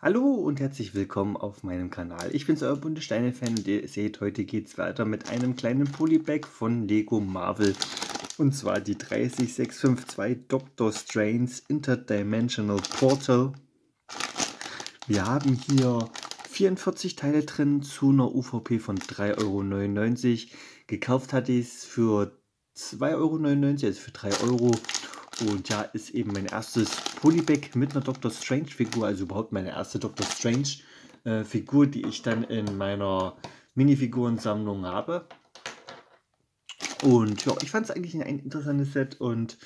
Hallo und herzlich willkommen auf meinem Kanal. Ich bin's, euer bunte Steine-Fan und ihr seht, heute geht's weiter mit einem kleinen Polybag von Lego Marvel. Und zwar die 30652 Doctor Strange Interdimensional Portal. Wir haben hier 44 Teile drin zu einer UVP von 3,99 Euro. Gekauft hatte ich es für 2,99 Euro, also für 3 Euro. Und ja, ist eben mein erstes Polybag mit einer Doctor Strange Figur, also überhaupt meine erste Doctor Strange Figur, die ich dann in meiner Minifigurensammlung habe. Und ja, ich fand es eigentlich ein interessantes Set und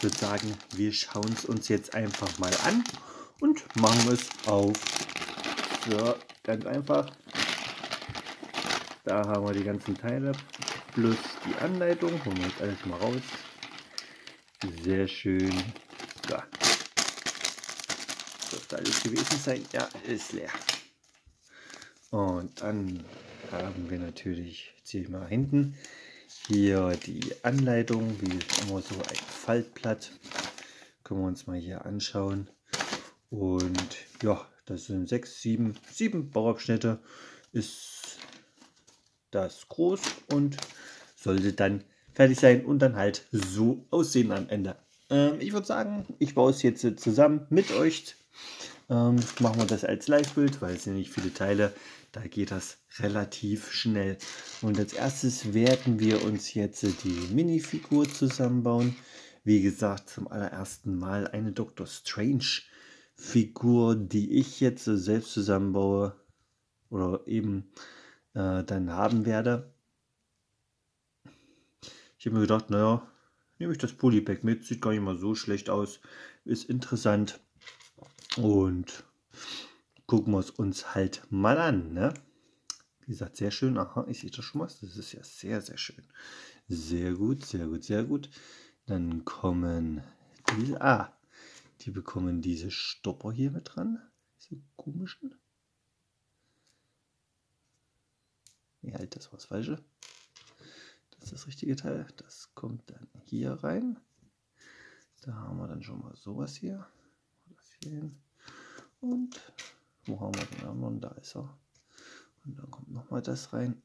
würde sagen, wir schauen es uns jetzt einfach mal an und machen es auf. So, ganz einfach. Da haben wir die ganzen Teile plus die Anleitung. Holen wir jetzt alles mal raus. Sehr schön. So. Dürfte alles gewesen sein. Ja, ist leer. Und dann haben wir natürlich, ziehe ich mal hinten, hier die Anleitung, wie immer so ein Faltblatt. Können wir uns mal hier anschauen. Und ja, das sind sechs, sieben, sieben Bauabschnitte. Ist das groß und sollte dann fertig sein und dann halt so aussehen am Ende. Ähm, ich würde sagen, ich baue es jetzt zusammen mit euch. Ähm, machen wir das als Live-Bild, weil es sind nicht viele Teile. Da geht das relativ schnell. Und als erstes werden wir uns jetzt die Minifigur zusammenbauen. Wie gesagt, zum allerersten Mal eine Doctor Strange Figur, die ich jetzt selbst zusammenbaue oder eben äh, dann haben werde. Ich habe mir gedacht, naja, nehme ich das Polypack mit, sieht gar nicht mal so schlecht aus, ist interessant und gucken wir es uns halt mal an. Ne? Wie gesagt, sehr schön. Aha, ich sehe das schon was. Das ist ja sehr, sehr schön. Sehr gut, sehr gut, sehr gut. Dann kommen diese, ah, die bekommen diese Stopper hier mit dran. Diese komischen. Nee, halt, das war das Falsche. Das ist das richtige Teil. Das kommt dann hier rein. Da haben wir dann schon mal sowas hier. Und wo haben wir den anderen? Da ist er. Und dann kommt noch mal das rein.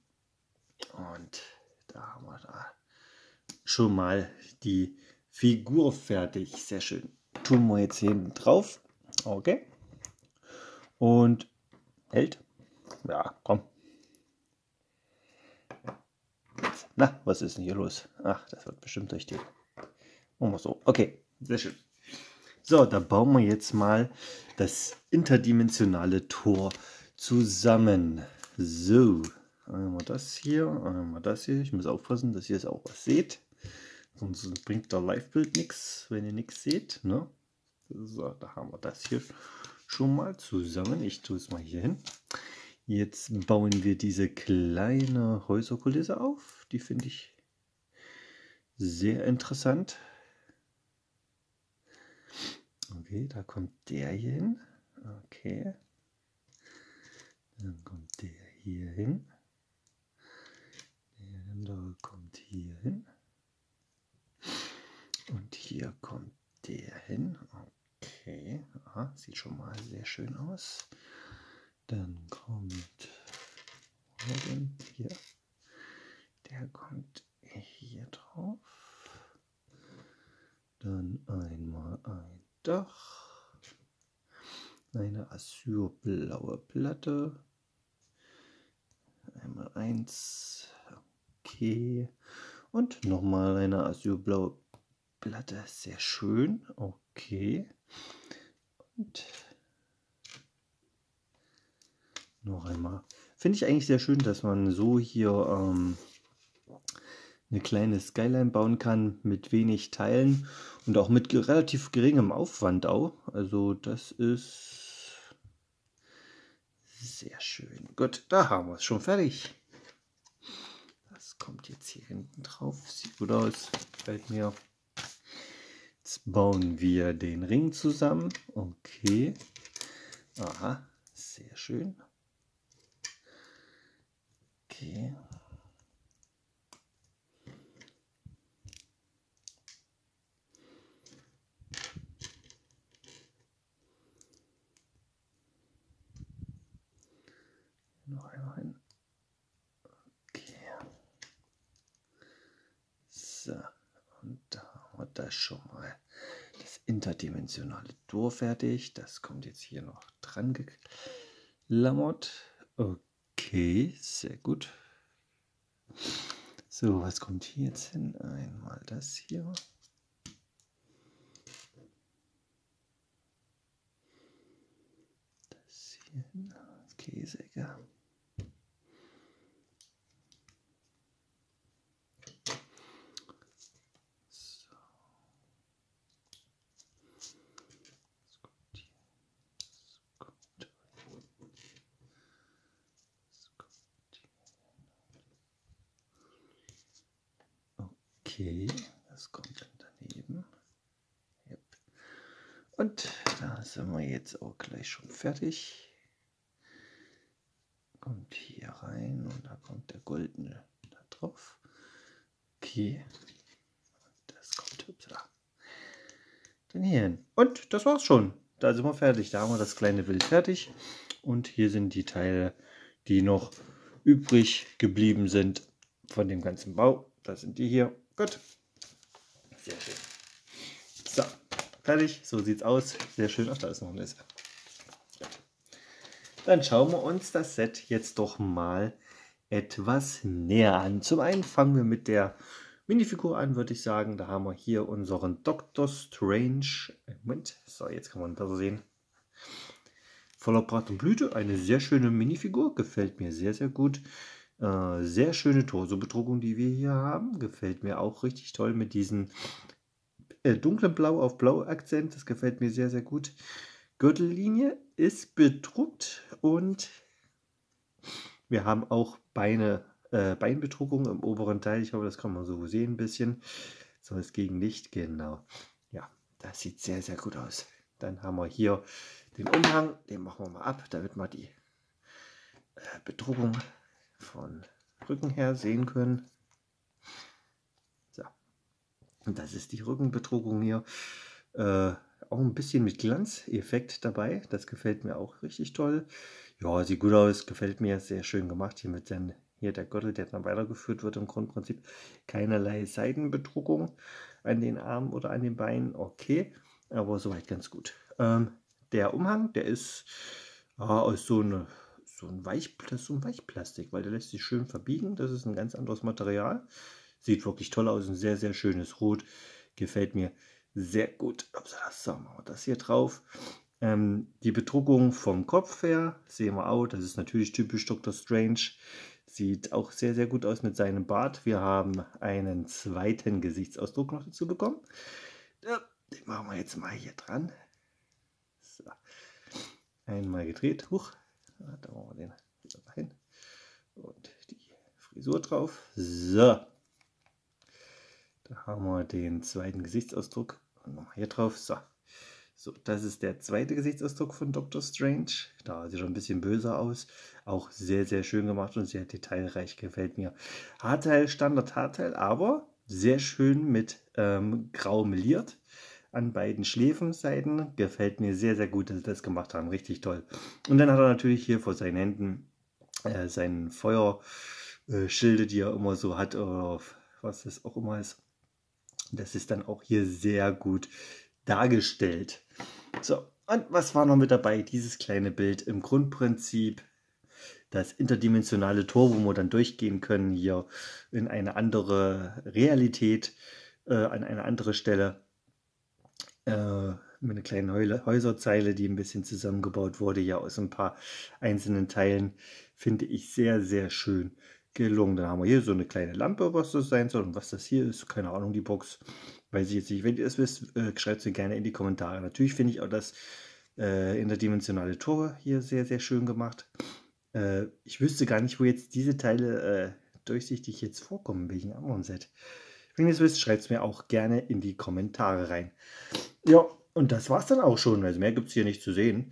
Und da haben wir da schon mal die Figur fertig. Sehr schön. Tun wir jetzt hier hinten drauf. Okay. Und hält. Ja, komm. Na, was ist denn hier los? Ach, das wird bestimmt richtig. Machen wir so. Okay, sehr schön. So, da bauen wir jetzt mal das interdimensionale Tor zusammen. So, einmal das hier, einmal das hier. Ich muss aufpassen, dass ihr es auch was seht. Sonst bringt der Live-Bild nichts, wenn ihr nichts seht. Ne? So, da haben wir das hier schon mal zusammen. Ich tue es mal hier hin. Jetzt bauen wir diese kleine Häuserkulisse auf. Die finde ich sehr interessant. Okay, da kommt der hier hin. Okay. Dann kommt der hier hin. Der andere kommt hier hin. Und hier kommt der hin. Okay, Aha, sieht schon mal sehr schön aus. Dann kommt hier. Der kommt hier drauf. Dann einmal ein Dach. Eine azurblaue Platte. Einmal eins. Okay. Und nochmal eine azurblaue Platte. Sehr schön. Okay. Und noch einmal. Finde ich eigentlich sehr schön, dass man so hier ähm, eine kleine Skyline bauen kann mit wenig Teilen und auch mit relativ geringem Aufwand auch. Also das ist sehr schön. Gut, da haben wir es schon fertig. Das kommt jetzt hier hinten drauf. Sieht gut aus. Gefällt mir. Jetzt bauen wir den Ring zusammen. Okay. Aha, sehr schön. Okay. Noch einmal hin. Okay. So, und da haben wir das schon mal. Das interdimensionale Tor fertig. Das kommt jetzt hier noch dran geklammert. Okay, sehr gut. So, was kommt hier jetzt hin? Einmal das hier. Das hier hin. Okay, Okay, das kommt dann daneben. Und da sind wir jetzt auch gleich schon fertig. Kommt hier rein und da kommt der goldene da drauf. Okay, das kommt da. Dann hier hin. Und das war's schon. Da sind wir fertig. Da haben wir das kleine Bild fertig. Und hier sind die Teile, die noch übrig geblieben sind von dem ganzen Bau. Das sind die hier. Gut. Sehr schön. So, fertig. So sieht es aus. Sehr schön. Ach, da ist noch ein Laser. Dann schauen wir uns das Set jetzt doch mal etwas näher an. Zum einen fangen wir mit der Minifigur an, würde ich sagen. Da haben wir hier unseren Doctor Strange. Moment, so, jetzt kann man besser sehen. Voller Brat und Blüte. Eine sehr schöne Minifigur. Gefällt mir sehr, sehr gut. Äh, sehr schöne Torso-Bedruckung, die wir hier haben. Gefällt mir auch richtig toll mit diesem äh, dunklen Blau auf Blau Akzent. Das gefällt mir sehr, sehr gut. Gürtellinie ist bedruckt und wir haben auch Beine, äh, Beinbedruckung im oberen Teil. Ich hoffe, das kann man so sehen ein bisschen. So ist gegen Licht, genau. Ja, das sieht sehr, sehr gut aus. Dann haben wir hier den Umhang, den machen wir mal ab, damit wir die äh, Bedruckung von Rücken her sehen können. So. Und das ist die Rückenbedruckung hier. Äh, auch ein bisschen mit Glanzeffekt dabei. Das gefällt mir auch richtig toll. Ja, sieht gut aus, gefällt mir. Sehr schön gemacht hier mit den, hier der Gürtel, der dann weitergeführt wird im Grundprinzip. Keinerlei Seitenbedruckung an den Armen oder an den Beinen. Okay, aber soweit ganz gut. Ähm, der Umhang, der ist ja, aus so einer so ein, Weich, so ein Weichplastik, weil der lässt sich schön verbiegen. Das ist ein ganz anderes Material. Sieht wirklich toll aus, ein sehr, sehr schönes Rot. Gefällt mir sehr gut. So, machen wir das hier drauf. Ähm, die Bedruckung vom Kopf her sehen wir auch. Das ist natürlich typisch Dr. Strange. Sieht auch sehr, sehr gut aus mit seinem Bart. Wir haben einen zweiten Gesichtsausdruck noch dazu bekommen. Ja, den machen wir jetzt mal hier dran. So. Einmal gedreht. Huch, da machen wir den wieder rein. Und die Frisur drauf. So. Da haben wir den zweiten Gesichtsausdruck. Und nochmal hier drauf. So. So, das ist der zweite Gesichtsausdruck von Dr. Strange. Da sieht er ein bisschen böser aus. Auch sehr, sehr schön gemacht und sehr detailreich. Gefällt mir. Haarteil, Standard Haarteil, aber sehr schön mit ähm, grau meliert an beiden Schläfenseiten. Gefällt mir sehr, sehr gut, dass sie das gemacht haben. Richtig toll. Und dann hat er natürlich hier vor seinen Händen äh, seinen Feuerschilde, die er immer so hat, oder was das auch immer ist. Das ist dann auch hier sehr gut dargestellt. So, und was war noch mit dabei? Dieses kleine Bild im Grundprinzip das interdimensionale Tor, wo wir dann durchgehen können, hier in eine andere Realität, äh, an eine andere Stelle äh, mit einer kleinen Häuserzeile, die ein bisschen zusammengebaut wurde, ja aus ein paar einzelnen Teilen, finde ich sehr, sehr schön gelungen. Dann haben wir hier so eine kleine Lampe, was das sein soll und was das hier ist, keine Ahnung, die Box, weiß ich jetzt nicht. Wenn ihr es wisst, äh, schreibt es gerne in die Kommentare. Natürlich finde ich auch das äh, interdimensionale Tor hier sehr, sehr schön gemacht. Äh, ich wüsste gar nicht, wo jetzt diese Teile äh, durchsichtig jetzt vorkommen, welchen anderen Set. Wenn ihr es wisst, schreibt es mir auch gerne in die Kommentare rein. Ja, und das war es dann auch schon. Also mehr gibt es hier nicht zu sehen.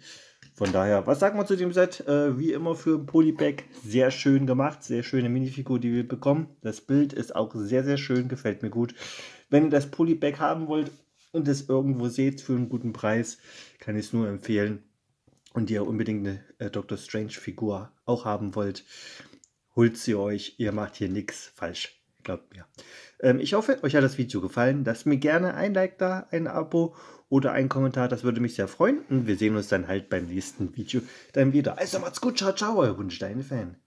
Von daher, was sagen wir zu dem Set? Äh, wie immer für Polypack sehr schön gemacht. Sehr schöne Minifigur, die wir bekommen. Das Bild ist auch sehr, sehr schön. Gefällt mir gut. Wenn ihr das Polypack haben wollt und es irgendwo seht für einen guten Preis, kann ich es nur empfehlen. und ihr unbedingt eine äh, Doctor Strange Figur auch haben wollt, holt sie euch. Ihr macht hier nichts falsch. Glaubt mir. Ähm, ich hoffe, euch hat das Video gefallen. Lasst mir gerne ein Like da, ein Abo oder einen Kommentar. Das würde mich sehr freuen. Und wir sehen uns dann halt beim nächsten Video dann wieder. Also macht's gut. Ciao, ciao, euer Wunsch, deine Fan.